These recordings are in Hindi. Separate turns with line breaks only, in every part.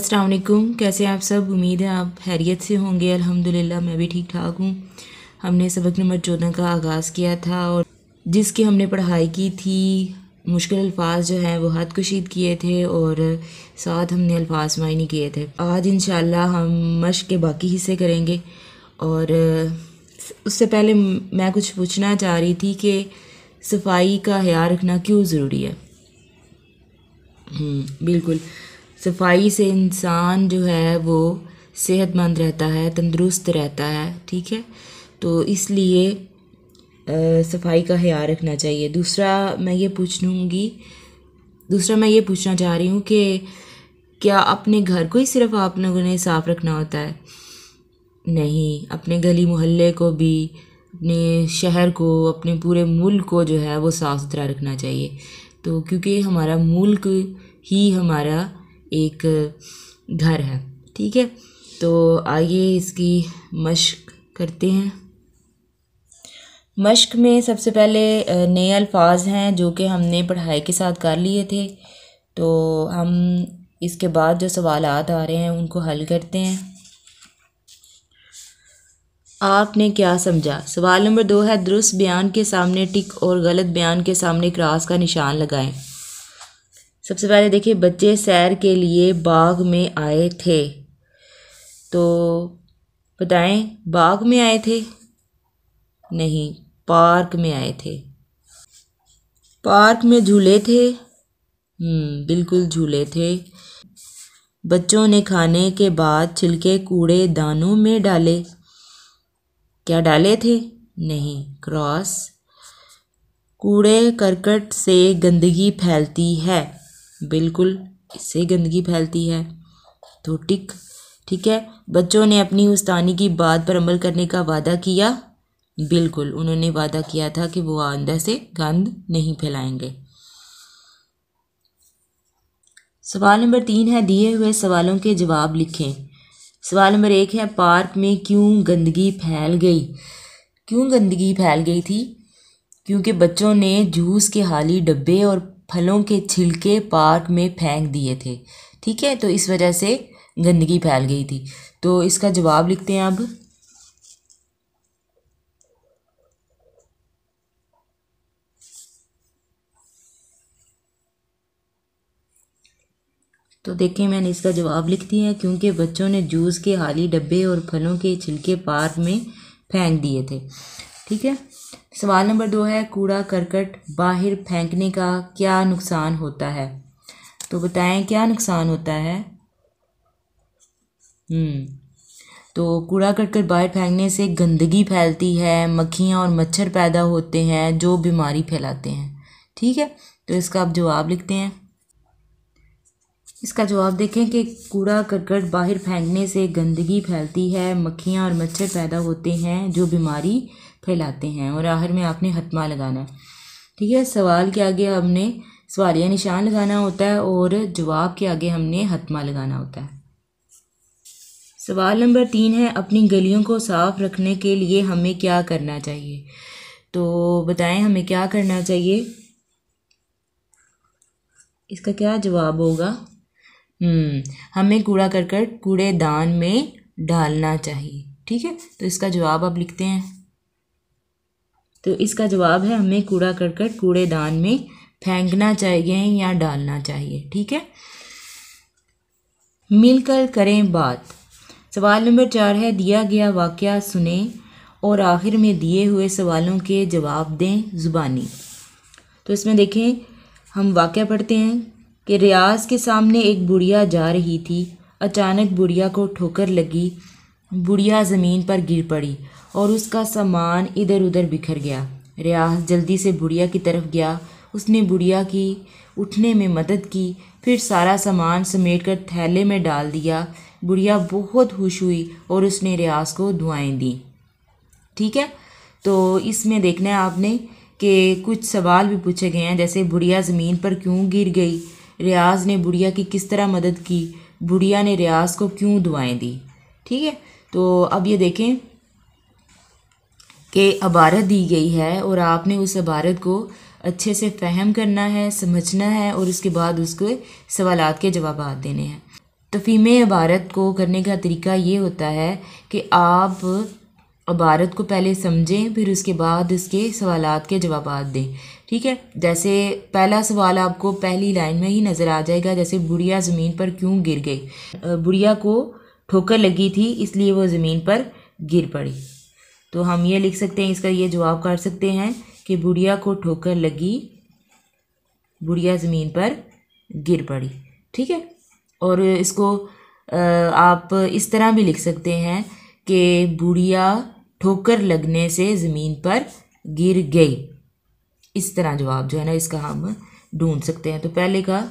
अस्सलाम वालेकुम कैसे आप सब? उम्मीद है आप हैरियत से होंगे। अल्हम्दुलिल्लाह मैं भी ठीक ठाक हूँ। हमने सबक नंबर चौदह का आगाज़ किया था और जिसकी हमने पढ़ाई की थी मुश्किल अल्फाज जो हैं वो हद कुशीद किए थे और साथ हमने अल्फाज मायने किए थे। आज इन हम मश्क के बाकी हिस्से करेंगे और उससे पहले मैं कुछ पूछना चाह रही थी कि सफ़ाई का ख्याल रखना क्यों ज़रूरी है? हम्म, बिल्कुल। सफ़ाई से इंसान जो है वो सेहतमंद रहता है, तंदुरुस्त रहता है, ठीक है? तो इसलिए सफ़ाई का ख्याल रखना चाहिए। दूसरा मैं ये पूछ लूँगी, दूसरा मैं ये पूछना चाह रही हूँ कि क्या अपने घर को ही सिर्फ़ आप लोगों ने साफ़ रखना होता है? नहीं, अपने गली मोहल्ले को भी, अपने शहर को, अपने पूरे मुल्क को जो है वो साफ़ सुथरा रखना चाहिए। तो क्योंकि हमारा मुल्क ही हमारा एक घर है, ठीक है? तो आइए इसकी मश्क करते हैं। मश्क में सबसे पहले नए अल्फाज हैं जो कि हमने पढ़ाई के साथ कर लिए थे। तो हम इसके बाद जो सवाल आ रहे हैं, उनको हल करते हैं। आपने क्या समझा? सवाल नंबर दो है, दुरुस्त बयान के सामने टिक और गलत बयान के सामने क्रॉस का निशान लगाएँ। सबसे पहले देखिए, बच्चे सैर के लिए बाग में आए थे। तो बताएँ, बाग में आए थे? नहीं, पार्क में आए थे। पार्क में झूले थे? हम्म बिल्कुल झूले थे। बच्चों ने खाने के बाद छिलके कूड़े दानों में डाले। क्या डाले थे? नहीं, क्रॉस। कूड़े करकट से गंदगी फैलती है। बिल्कुल इससे गंदगी फैलती है। तो टिक, ठीक है? बच्चों ने अपनी उस्तानी की बात पर अमल करने का वादा किया? बिल्कुल, उन्होंने वादा किया था कि वो आंदा से गंद नहीं फैलाएँगे। सवाल नंबर तीन है, दिए हुए सवालों के जवाब लिखें। सवाल नंबर एक है, पार्क में क्यों गंदगी फैल गई? क्यों गंदगी फैल गई थी? क्योंकि बच्चों ने जूस के हाली डब्बे और फलों के छिलके पार्क में फेंक दिए थे। ठीक है तो इस वजह से गंदगी फैल गई थी। तो इसका जवाब लिखते हैं अब। तो देखिए, मैंने इसका जवाब लिख दिया है, क्योंकि बच्चों ने जूस के हाली डब्बे और फलों के छिलके पार्क में फेंक दिए थे। ठीक है? सवाल नंबर दो है, कूड़ा करकट बाहर फेंकने का क्या नुकसान होता है? तो बताएँ, क्या नुकसान होता है? हम्म तो कूड़ा करकट बाहर फेंकने से गंदगी फैलती है, मक्खियाँ और मच्छर पैदा होते हैं जो बीमारी फैलाते हैं। ठीक है तो इसका आप जवाब लिखते हैं। इसका जवाब देखें कि कूड़ा करकट बाहर फेंकने से गंदगी फैलती है, मक्खियाँ और मच्छर पैदा होते हैं जो बीमारी फैलाते हैं और आखिर में आपने हतमा लगाना। है ठीक है, सवाल के आगे हमने सवालिया निशान लगाना होता है और जवाब के आगे हमने हतमा लगाना होता है। सवाल नंबर तीन है, अपनी गलियों को साफ़ रखने के लिए हमें क्या करना चाहिए? तो बताएँ, हमें क्या करना चाहिए? इसका क्या जवाब होगा? हम्म हमें कूड़ा करकट कूड़ेदान में डालना चाहिए। ठीक है तो इसका जवाब आप लिखते हैं। तो इसका जवाब है, हमें कूड़ा करकट कूड़ेदान में फेंकना चाहिए या डालना चाहिए, ठीक है? मिलकर करें बात। सवाल नंबर चार है, दिया गया वाक्य सुने और आखिर में दिए हुए सवालों के जवाब दें ज़ुबानी। तो इसमें देखें, हम वाक्य पढ़ते हैं कि रियाज के सामने एक बुढ़िया जा रही थी। अचानक बुढ़िया को ठोकर लगी, बुढ़िया ज़मीन पर गिर पड़ी और उसका सामान इधर उधर बिखर गया। रियाज जल्दी से बुढ़िया की तरफ़ गया। उसने बुढ़िया की उठने में मदद की, फिर सारा सामान समेट कर थैले में डाल दिया। बुढ़िया बहुत खुश हुई और उसने रियाज को दुआएँ दी। ठीक है? तो इसमें देखना है आपने कि कुछ सवाल भी पूछे गए हैं, जैसे बुढ़िया ज़मीन पर क्यों गिर गई? रियाज ने बुढ़िया की किस तरह मदद की? बुढ़िया ने रियाज को क्यों दुआएँ दी? ठीक है? तो अब ये देखें कि अबारत दी गई है और आपने उस अबारत को अच्छे से फ़हम करना है, समझना है और उसके बाद उसके सवाल के जवाब देने हैं। तफीम इबारत को करने का तरीका ये होता है कि आप इबारत को पहले समझें, फिर उसके बाद उसके सवाल के जवाब दें। ठीक है? जैसे पहला सवाल आपको पहली लाइन में ही नज़र आ जाएगा, जैसे बुढ़िया ज़मीन पर क्यों गिर गई? बुढ़िया को ठोकर लगी थी, इसलिए वो ज़मीन पर गिर पड़ी। तो हम ये लिख सकते हैं, इसका ये जवाब कर सकते हैं कि बुढ़िया को ठोकर लगी, बुढ़िया ज़मीन पर गिर पड़ी, ठीक है? और इसको आप इस तरह भी लिख सकते हैं कि बुढ़िया ठोकर लगने से ज़मीन पर गिर गई। इस तरह जवाब जो है ना, इसका हम ढूंढ सकते हैं। तो पहले का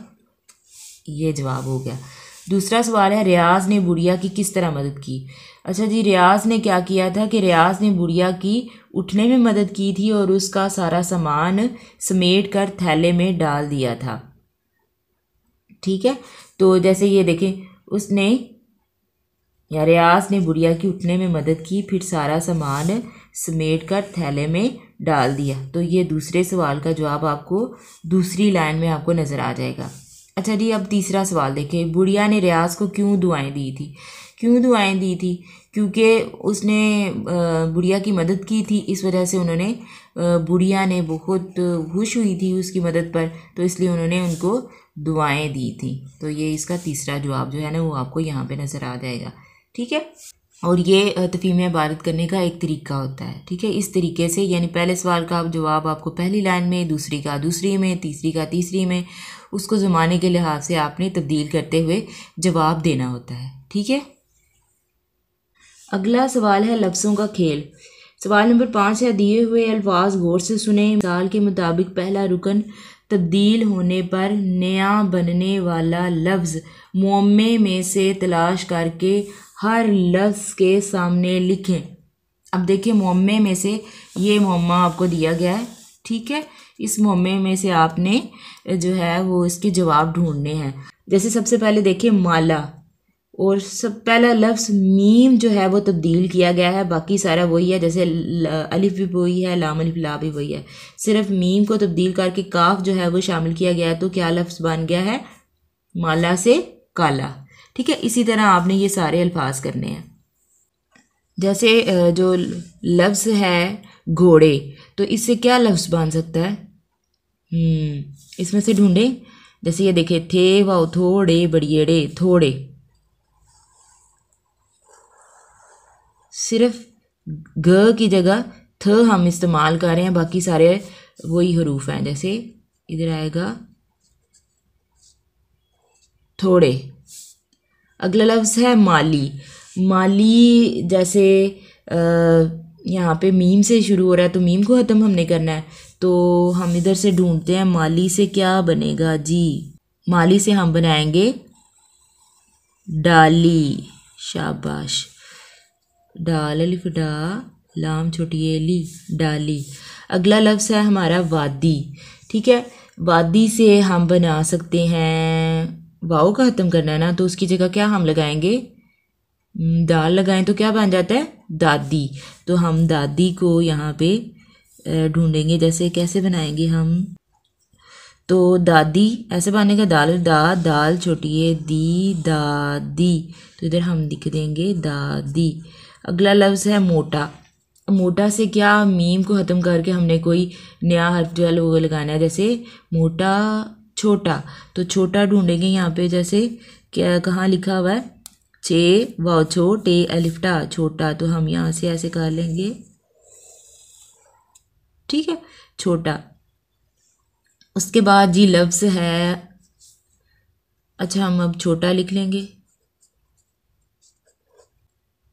ये जवाब हो गया। दूसरा सवाल है, रियाज ने बुढ़िया की किस तरह मदद की? अच्छा जी, रियाज ने क्या किया था कि रियाज ने बुढ़िया की उठने में मदद की थी और उसका सारा सामान समेट कर थैले में डाल दिया था। ठीक है? तो जैसे ये देखें, उसने या रियाज ने बुढ़िया की उठने में मदद की, फिर सारा सामान समेट कर थैले में डाल दिया। तो ये दूसरे सवाल का जवाब आपको दूसरी लाइन में आपको नज़र आ जाएगा। अच्छा जी, अब तीसरा सवाल देखें, बुढ़िया ने रियाज को क्यों दुआएँ दी थी? क्यों दुआएँ दी थी? क्योंकि उसने बुढ़िया की मदद की थी, इस वजह से उन्होंने बुढ़िया ने बहुत खुश हुई थी उसकी मदद पर तो इसलिए उन्होंने उनको दुआएँ दी थी। तो ये इसका तीसरा जवाब जो है ना, वो आपको यहाँ पे नज़र आ जाएगा, ठीक है? और ये तफीम इबारत करने का एक तरीका होता है, ठीक है? इस तरीके से, यानी पहले सवाल का जवाब आपको पहली लाइन में, दूसरी का दूसरी में, तीसरी का तीसरी में उसको ज़माने के लिहाज से आपने तब्दील करते हुए जवाब देना होता है। ठीक है? अगला सवाल है लफ्ज़ों का खेल। सवाल नंबर पाँच है, दिए हुए अल्फाज गौर से सुने। मिसाल के मुताबिक पहला रुकन तब्दील होने पर नया बनने वाला लफ्ज़ मुम्मे में से तलाश करके हर लफ्ज़ के सामने लिखें। अब देखिए मोमे में से ये मोमा आपको दिया गया है। ठीक है? इस मोमे में से आपने जो है, वो इसके जवाब ढूँढने हैं। जैसे सबसे पहले देखिए, माला। और सब, पहला लफ्ज़ मीम जो है, वो तब्दील किया गया है। बाकी सारा वही है, जैसे अलिफ भी वही है, लाम, अलिफ, ला भी वही है। सिर्फ़ मीम को तब्दील करके काफ जो है, वो शामिल किया गया है। तो क्या लफ्ज़ बन गया है? माला से काला। ठीक है, इसी तरह आपने ये सारे अल्फाज करने हैं। जैसे जो लफ्ज़ है घोड़े तो इससे क्या लफ्ज़ बन सकता है? इसमें से ढूंढे। जैसे ये देखे, थे वाओ, थोड़े बड़िएड़े थोड़े। सिर्फ़ ग की जगह थ हम इस्तेमाल कर रहे हैं, बाकी सारे वही हरूफ हैं। जैसे इधर आएगा, थोड़े। अगला लफ्ज़ है माली। माली जैसे यहाँ पे मीम से शुरू हो रहा है तो मीम को ख़त्म हमने करना है। तो हम इधर से ढूंढते हैं, माली से क्या बनेगा? जी, माली से हम बनाएँगे डाली। शाबाश। डाल अलिफ डा लाम छोटी एली डाली। अगला लफ्ज़ है हमारा वादी। ठीक है? वादी से हम बना सकते हैं। वाओ का ख़त्म करना है ना तो उसकी जगह क्या हम लगाएँगे? दाल लगाएँ तो क्या बन जाता है? दादी। तो हम दादी को यहाँ पे ढूंढेंगे, जैसे कैसे बनाएँगे हम। तो दादी, ऐसे का दाल, दा, दाल छोटी है दी, दादी। तो इधर हम लिख देंगे दादी। अगला लफ्ज़ है मोटा। मोटा से क्या मीम को ख़त्म करके हमने कोई नया हर्फ जो है वो लगाना है? जैसे मोटा, छोटा। तो छोटा ढूंढेंगे यहाँ पे, जैसे क्या, कहाँ लिखा हुआ है? चे व छोटे अलिफ्टा छोटा। तो हम यहाँ से ऐसे कर लेंगे। ठीक है? छोटा। उसके बाद जी लफ्ज़ है। अच्छा हम अब छोटा लिख लेंगे।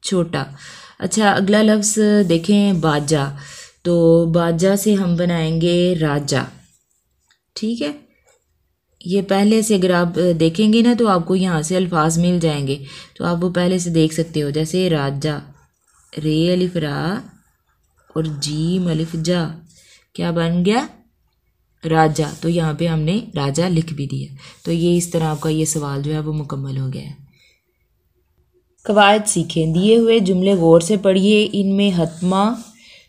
छोटा। अच्छा अगला लफ्ज़ देखें, बाजा। तो बाजा से हम बनाएँगे राजा। ठीक है? ये पहले से अगर आप देखेंगे ना तो आपको यहाँ से अल्फाज मिल जाएँगे। तो आप वो पहले से देख सकते हो। जैसे राजा, रे, अलिफ, रा और जी अलिफ, जा। क्या बन गया? राजा। तो यहाँ पे हमने राजा लिख भी दिया। तो ये इस तरह आपका ये सवाल जो है वो मुकम्मल हो गया। है कवायद सीखें। दिए हुए जुमले गौर से पढ़िए। इनमें हतमा,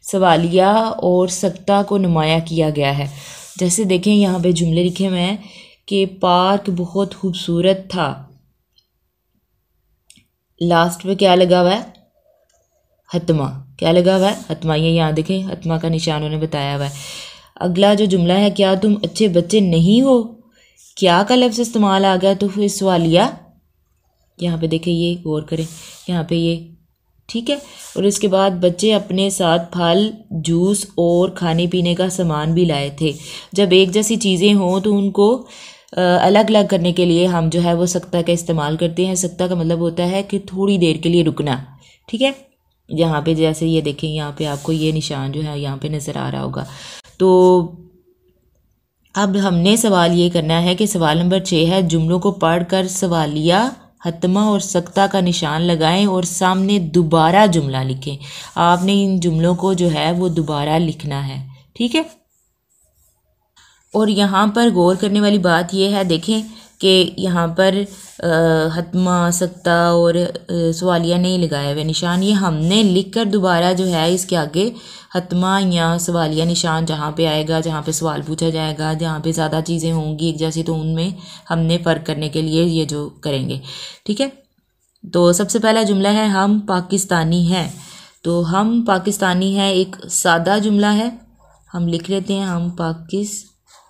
सवालिया और सख्ता को नुमाया किया गया है। जैसे देखें, यहाँ पे जुमले लिखे हुए हैं कि पार्क बहुत खूबसूरत था। लास्ट पे क्या लगा हुआ है? हतमा। क्या लगा हुआ है? हतमा ये यहाँ देखें हतमा का निशान उन्होंने बताया हुआ है। अगला जो जुमला है, क्या तुम अच्छे बच्चे नहीं हो? क्या का लफ्ज़ इस्तेमाल आ गया? तो फिर सवालिया यहाँ पे देखें, ये गौर करें। यहाँ पे ये, ठीक है? और इसके बाद बच्चे अपने साथ फल, जूस और खाने पीने का सामान भी लाए थे। जब एक जैसी चीज़ें हों तो उनको अलग अलग करने के लिए हम जो है, वो सख्ता का इस्तेमाल करते हैं। सख्ता का मतलब होता है कि थोड़ी देर के लिए रुकना, ठीक है? यहाँ पे जैसे ये देखें, यहाँ पे आपको ये निशान जो है, यहाँ पे नज़र आ रहा होगा। तो अब हमने सवाल ये करना है कि सवाल नंबर छः है, जुमलों को पढ़कर सवालिया, हतमा और सख्ता का निशान लगाएँ और सामने दोबारा जुमला लिखें। आपने इन जुमलों को जो है, वो दोबारा लिखना है, ठीक है? और यहाँ पर गौर करने वाली बात यह है, देखें कि यहाँ पर हतमा सकता और सवालिया नहीं लगाया हुआ निशान। ये हमने लिख कर दोबारा जो है इसके आगे हतमा या सवालिया निशान जहाँ पे आएगा, जहाँ पे सवाल पूछा जाएगा, जहाँ पे ज़्यादा चीज़ें होंगी एक जैसी तो उनमें हमने फ़र्क करने के लिए ये जो करेंगे। ठीक है? तो सबसे पहला जुमला है, हम पाकिस्तानी हैं। तो हम पाकिस्तानी हैं, एक सादा जुमला है। हम लिख लेते हैं, हम पाकिस्तानी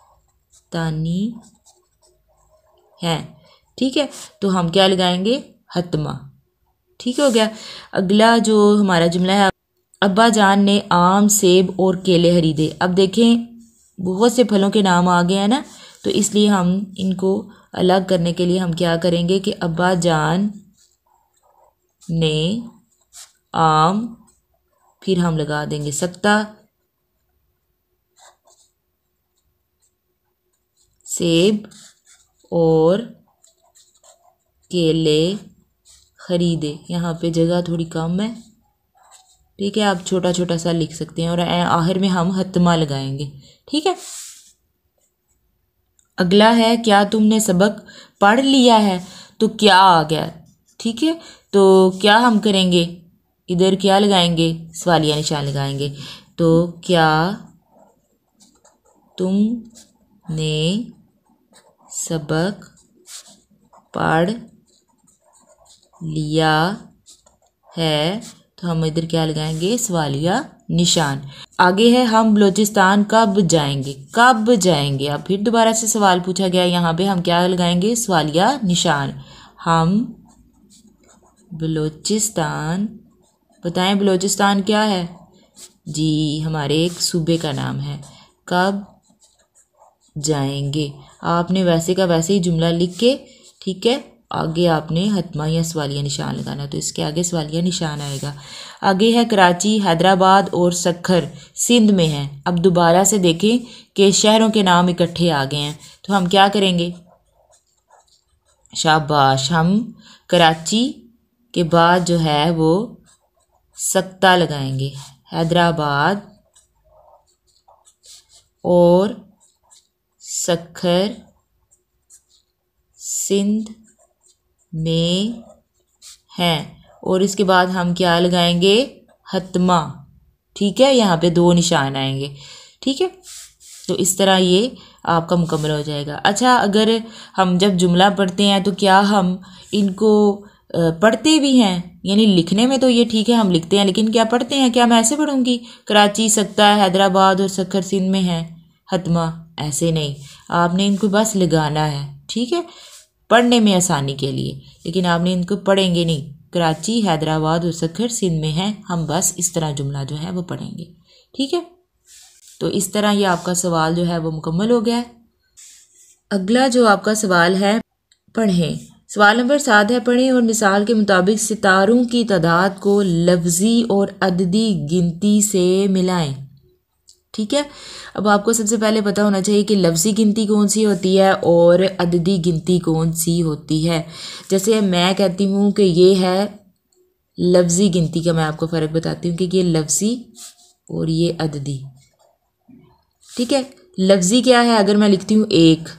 हैं। ठीक है? तो हम क्या लगाएँगे? हतमा। ठीक हो गया? अगला जो हमारा जुमला है, अब्बा जान ने आम, सेब और केले खरीदे। अब देखें, बहुत से फलों के नाम आ गए हैं ना? तो इसलिए हम इनको अलग करने के लिए हम क्या करेंगे कि अब्बा जान ने आम फिर हम लगा देंगे। सकता सेब और केले ख़रीदे। यहाँ पे जगह थोड़ी कम है। ठीक है, आप छोटा छोटा सा लिख सकते हैं और आखिर में हम हतमा लगाएँगे। ठीक है? अगला है, क्या तुमने सबक पढ़ लिया है? तो क्या आ गया? ठीक है? तो क्या हम करेंगे? इधर क्या लगाएँगे? सवालिया निशान लगाएँगे। तो क्या तुमने सबक पढ़ लिया है। तो हम इधर क्या लगाएँगे? सवालिया निशान। आगे है, हम बलोचिस्तान कब जाएँगे? कब जाएँगे? अब फिर दोबारा से सवाल पूछा गया। यहाँ पे हम क्या लगाएँगे? सवालिया निशान। हम बलोचिस्तान, बताएँ बलोचिस्तान क्या है? जी, हमारे एक सूबे का नाम है। कब जाएँगे? आपने वैसे का वैसे ही जुमला लिख के, ठीक है? आगे आपने हतमा या सवालिया निशान लगाना तो इसके आगे सवालिया निशान आएगा। आगे है कराची, हैदराबाद और सखर, सिंध में है। अब दोबारा से देखें कि शहरों के नाम इकट्ठे आ गए हैं। तो हम क्या करेंगे? शाबाश, हम कराची के बाद जो है वो सक्ता लगाएँगे। हैदराबाद और सखर सिंध में हैं। और इसके बाद हम क्या लगाएँगे? हतमा ठीक है? यहाँ पे दो निशान आएँगे। ठीक है? तो इस तरह ये आपका मुकम्मल हो जाएगा। अच्छा अगर हम जब जुमला पढ़ते हैं तो क्या हम इनको पढ़ते भी हैं? यानी लिखने में तो ये ठीक है, हम लिखते हैं, लेकिन क्या पढ़ते हैं? क्या मैं ऐसे पढ़ूँगी? कराची सकता है हैदराबाद और सखर सिंध में है। हतमा ऐसे नहीं। आपने इनको बस लगाना है, ठीक है? पढ़ने में आसानी के लिए। लेकिन आपने इनको पढ़ेंगे नहीं। कराची, हैदराबाद और सखर सिंध में है। हम बस इस तरह जुमला जो है वो पढ़ेंगे, ठीक है? तो इस तरह ये आपका सवाल जो है वो मुकम्मल हो गया है। अगला जो आपका सवाल है, पढ़ें। सवाल नंबर सात है, पढ़ें और मिसाल के मुताबिक सितारों की तादाद को लफ्ज़ी और अददी गिनती से मिलाएँ। ठीक है? अब आपको सबसे पहले पता होना चाहिए कि लफ्ज़ी गिनती कौन सी होती है और अददी गिनती कौन सी होती है। जैसे मैं कहती हूँ कि ये है लफ्ज़ी गिनती का मैं आपको फ़र्क बताती हूँ कि ये लफ्ज़ी और ये अददी। ठीक है? लफ्ज़ी क्या है? अगर मैं लिखती हूँ एक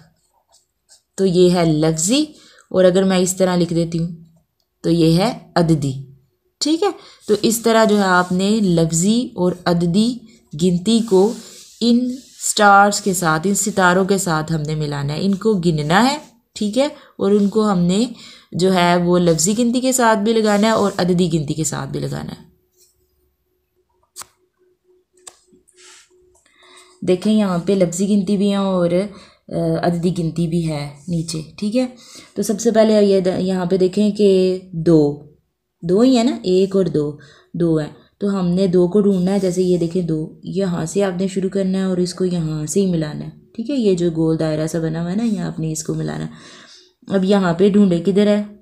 तो ये है लफ्ज़ी और अगर मैं इस तरह लिख देती हूँ तो ये है अददी। ठीक है? तो इस तरह जो है आपने लफ्ज़ी और अददी गिनती को इन स्टार्स के साथ, इन सितारों के साथ हमने मिलाना है। इनको गिनना है, ठीक है? और उनको हमने जो है वो लफ्ज़ी गिनती के साथ भी लगाना है और अददी गिनती के साथ भी लगाना है। देखें, यहाँ पे लफ्ज़ी गिनती भी है और अददी गिनती भी है नीचे, ठीक है? तो सबसे पहले ये यहाँ पे देखें कि दो दो ही है ना? एक और दो दो है। तो हमने दो को ढूंढना है, जैसे ये देखें दो, यहाँ से आपने शुरू करना है और इसको यहाँ से ही मिलाना है, ठीक है? ये जो गोल दायरा सा बना हुआ है ना, यहाँ आपने इसको मिलाना अब यहाँ पे ढूंढे किधर है?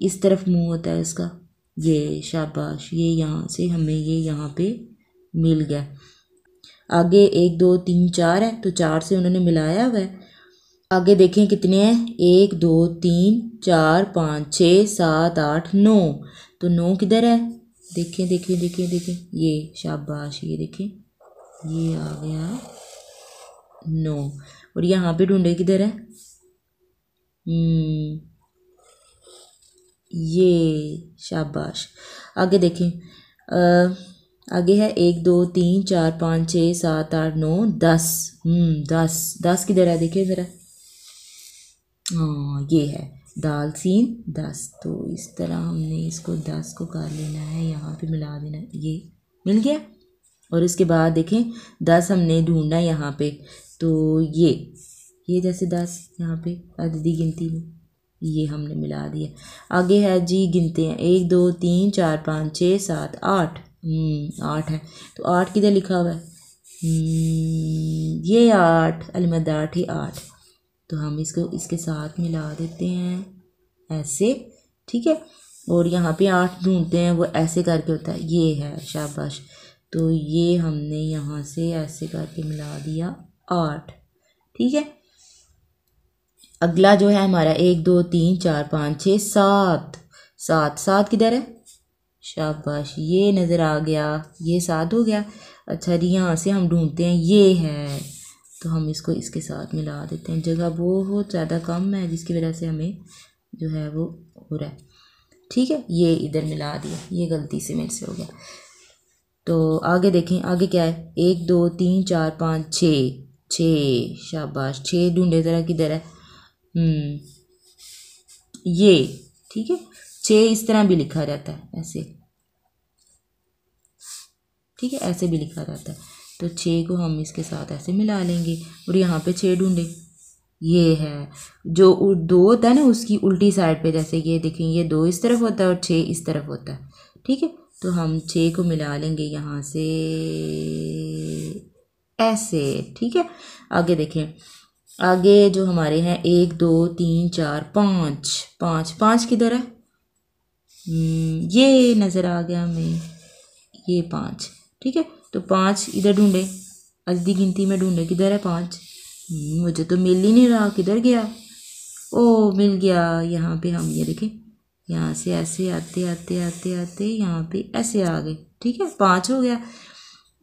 इस तरफ़ मुँह होता है इसका। ये शाबाश, ये यहाँ से हमें ये यहाँ पे मिल गया। आगे एक, दो, तीन, चार है तो चार से उन्होंने मिलाया हुआ है। आगे देखें कितने हैं? एक, दो, तीन, चार, पाँच, छः, सात, आठ, नौ। तो नौ किधर है? देखें देखें देखें देखें। ये शाबाश ये देखें। ये आ गया नौ। और यहाँ पे ढूंढे किधर है? हम्म, ये शाबाश। आगे देखें। आगे है एक दो तीन चार पाँच छः सात आठ नौ दस। हम्म दस। दस किधर है? देखिए ज़रा। हाँ ये है। दाल सीन दस। तो इस तरह हमने इसको दस को कर लेना है यहाँ पे मिला देना ये मिल गया। और इसके बाद देखें दस हमने ढूंढना है यहाँ पे। तो ये ये जैसे दस यहाँ पे अददी गिनती में। ये हमने मिला दिया। आगे है जी गिनते हैं। एक दो तीन चार पाँच छः सात आठ। हम्म, आठ है। तो आठ किधर लिखा हुआ है? हम्म, ये आठ अलमद आठ ही आठ। तो हम इसको, इसके साथ मिला देते हैं ऐसे, ठीक है? और यहाँ पे आठ ढूंढते हैं, वो ऐसे करके होता है। ये है, शाबाश। तो ये हमने यहाँ से ऐसे करके मिला दिया आठ, ठीक है? अगला जो है हमारा, एक, दो, तीन, चार, पाँच, छः, सात। सात सात किधर है? शाबाश, ये नज़र आ गया, ये सात हो गया। अच्छा जी, यहाँ से हम ढूंढते हैं, ये है। तो हम इसको इसके साथ मिला देते हैं। जगह बहुत ज़्यादा कम है जिसकी वजह से हमें जो है वो हो रहा है। ठीक है ये इधर मिला दिया ये गलती से मेरे से हो गया। तो आगे देखें आगे क्या है? एक दो तीन चार पाँच छः छः शाबाश छः ढूंढे ज़रा किधर है? हम्म, ये ठीक है? छः इस तरह भी लिखा जाता है ऐसे। ठीक है ऐसे भी लिखा जाता है। तो छः को हम इसके साथ ऐसे मिला लेंगे और यहाँ पे छः ढूंढे। ये है जो दो होता है ना उसकी उल्टी साइड पे जैसे ये देखें ये दो इस तरफ़ होता है और छः इस तरफ़ होता है। ठीक है? तो हम छः को मिला लेंगे यहाँ से ऐसे। ठीक है? आगे देखें। आगे जो हमारे हैं एक दो तीन चार पाँच। पाँच। पाँच किधर है? हम्म, ये नज़र आ गया हमें। ये पाँच। ठीक है? तो पाँच इधर ढूंढे। अद्धी गिनती में ढूंढे, किधर है पाँच? मुझे तो मिल ही नहीं रहा, किधर गया? ओ, मिल गया, यहाँ पे हम, ये देखें। यहाँ से ऐसे आते आते आते आते, यहाँ पे ऐसे आ गए। ठीक है, पाँच हो गया।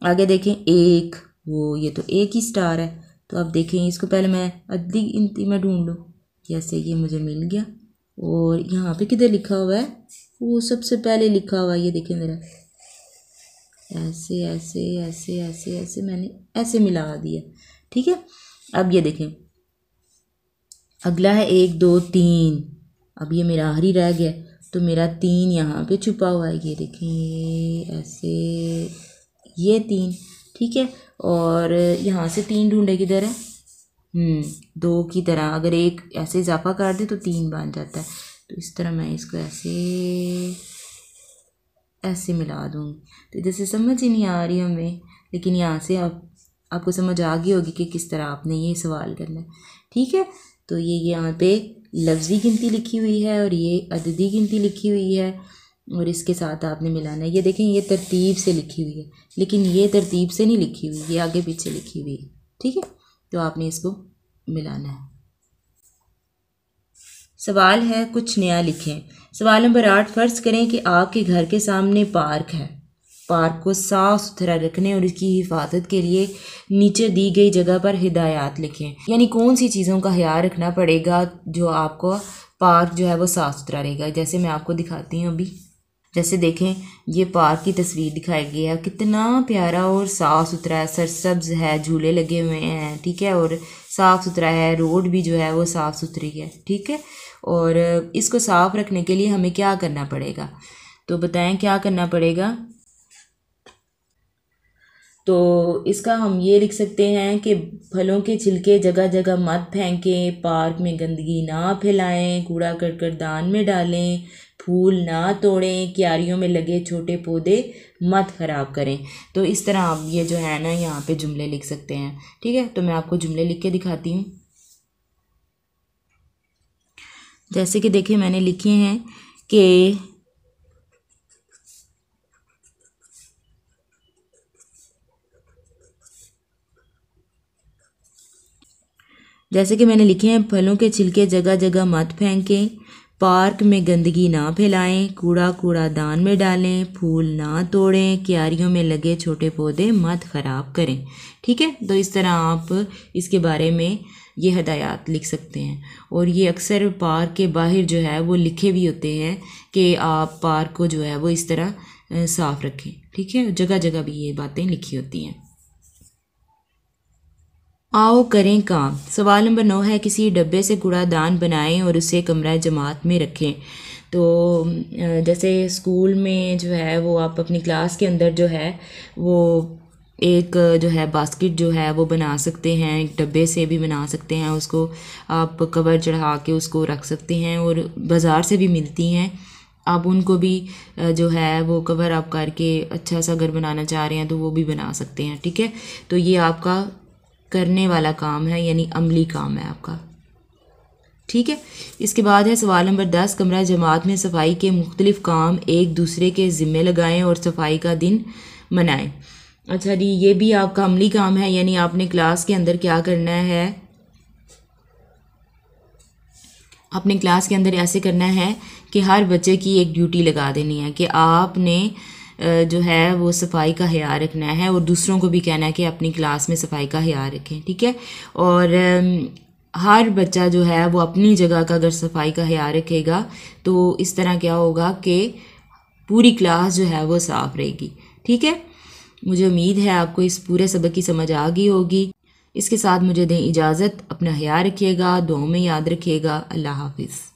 आगे देखें, एक, वो, ये तो एक ही स्टार है। तो अब देखें, इसको पहले मैं अद्धी गिनती में ढूंढ। लूँ जैसे ये मुझे मिल गया। और यहाँ पे किधर लिखा हुआ है? वो सबसे पहले लिखा हुआ ये देखें ज़रा। ऐसे ऐसे ऐसे ऐसे ऐसे मैंने ऐसे मिला दिया। ठीक है? अब ये देखें। अगला है एक दो तीन। अब ये मेरा आखिरी रह गया। तो मेरा तीन यहाँ पे छुपा हुआ है। ये देखें ये ऐसे ये तीन। ठीक है? और यहाँ से तीन ढूंढे किधर है? हम्म, दो की तरह। अगर एक ऐसे इजाफा कर दे तो तीन बन जाता है। तो इस तरह मैं इसको ऐसे ऐसे मिला दूँगी। तो इधर से समझ ही नहीं आ रही हमें, लेकिन यहाँ से आप, आपको समझ आ गई होगी कि किस तरह आपने ये सवाल करना है। ठीक है? तो ये यहाँ पे लफ्ज़ी गिनती लिखी हुई है और ये अददी गिनती लिखी हुई है और इसके साथ आपने मिलाना है। ये देखें, ये तरतीब से लिखी हुई है, लेकिन ये तरतीब से नहीं लिखी हुई, ये आगे पीछे लिखी हुई है। ठीक है? तो आपने इसको मिलाना है। सवाल है, कुछ नया लिखें। सवाल नंबर आठ, फ़र्ज़ करें कि आपके घर के सामने पार्क है। पार्क को साफ़ सुथरा रखने और इसकी हिफाजत के लिए नीचे दी गई जगह पर हिदायत लिखें। यानी कौन सी चीज़ों का ख्याल रखना पड़ेगा जो आपको पार्क जो है वो साफ़ सुथरा रहेगा? जैसे मैं आपको दिखाती हूँ अभी। जैसे देखें, ये पार्क की तस्वीर दिखाई गई है। कितना प्यारा और साफ़ सुथरा है। सरसब्ज है, झूले लगे हुए हैं, ठीक है? और साफ़ सुथरा है। रोड भी जो है वो साफ़ सुथरी है, ठीक है? और इसको साफ़ रखने के लिए हमें क्या करना पड़ेगा? तो बताएँ क्या करना पड़ेगा? तो इसका हम ये लिख सकते हैं कि फलों के छिलके जगह जगह मत फेंकें, पार्क में गंदगी ना फैलाएँ, कूड़ा करकट दान में डालें, फूल ना तोड़ें, क्यारियों में लगे छोटे पौधे मत ख़राब करें। तो इस तरह आप ये जो है ना, यहाँ पे जुमले लिख सकते हैं। ठीक है? तो मैं आपको जुमले लिख के दिखाती हूँ। जैसे कि देखिए मैंने लिखे हैं कि जैसे कि मैंने लिखे हैं, फलों के छिलके जगह जगह मत फेंकें, पार्क में गंदगी ना फैलाएँ, कूड़ा कूड़ा दान में डालें, फूल ना तोड़ें, क्यारियों में लगे छोटे पौधे मत ख़राब करें। ठीक है? तो इस तरह आप इसके बारे में ये हदायत लिख सकते हैं। और ये अक्सर पार्क के बाहर जो है, वो लिखे भी होते हैं कि आप पार्क को जो है, वो इस तरह साफ़ रखें। ठीक है? जगह जगह भी ये बातें लिखी होती हैं। आओ करें काम। सवाल नंबर नौ है, किसी डब्बे से कूड़ादान बनाएँ और उसे कमरा जमात में रखें। तो जैसे स्कूल में जो है, वो आप अपनी क्लास के अंदर जो है, वो एक जो है बास्केट जो है वो बना सकते हैं, एक डब्बे से भी बना सकते हैं, उसको आप कवर चढ़ा के उसको रख सकते हैं और बाज़ार से भी मिलती हैं। आप उनको भी जो है वो कवर आप करके अच्छा सा घर बनाना चाह रहे हैं तो वो भी बना सकते हैं, ठीक है? तो ये आपका करने वाला काम है, यानी अमली काम है आपका, ठीक है? इसके बाद है सवाल नंबर दस, कमरा जमात में सफ़ाई के मुख्तलिफ़ काम एक दूसरे के ज़िम्मे लगाएँ और सफ़ाई का दिन मनाएँ। अच्छा जी, ये भी आपका अमली काम है, यानी आपने क्लास के अंदर क्या करना है? अपने क्लास के अंदर ऐसे करना है कि हर बच्चे की एक ड्यूटी लगा देनी है कि आपने जो है वो सफ़ाई का ख्याल रखना है और दूसरों को भी कहना है कि अपनी क्लास में सफ़ाई का ख्याल रखें, ठीक है? और हर बच्चा जो है वो अपनी जगह का अगर सफ़ाई का ख्याल रखेगा तो इस तरह क्या होगा कि पूरी क्लास जो है वो साफ़ रहेगी, ठीक है? मुझे उम्मीद है आपको इस पूरे सबक की समझ आ गई होगी। इसके साथ मुझे दें इजाज़त, अपना ख्याल रखिएगा, दुआओं में याद रखिएगा। अल्लाह हाफिज़।